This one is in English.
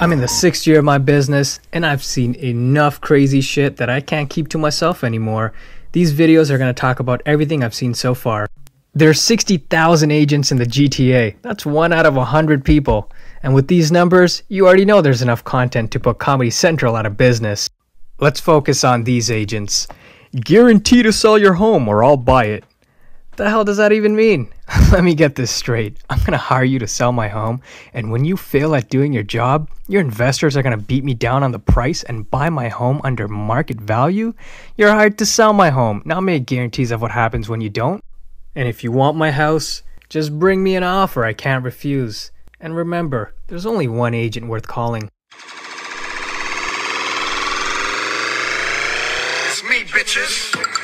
I'm in the sixth year of my business, and I've seen enough crazy shit that I can't keep to myself anymore. These videos are going to talk about everything I've seen so far. There's 60,000 agents in the GTA. That's one out of 100 people. And with these numbers, you already know there's enough content to put Comedy Central out of business. Let's focus on these agents. Guarantee to sell your home or I'll buy it. The hell does that even mean? Let me get this straight. I'm gonna hire you to sell my home, and when you fail at doing your job, your investors are gonna beat me down on the price and buy my home under market value? You're hired to sell my home, not make guarantees of what happens when you don't. And if you want my house, just bring me an offer I can't refuse. And remember, there's only one agent worth calling. It's me, bitches.